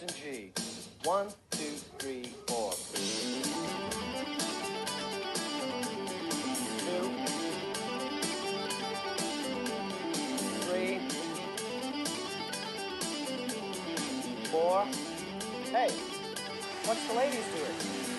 and G. One, two, three, four. Two. Four. Hey, what's the ladies doing?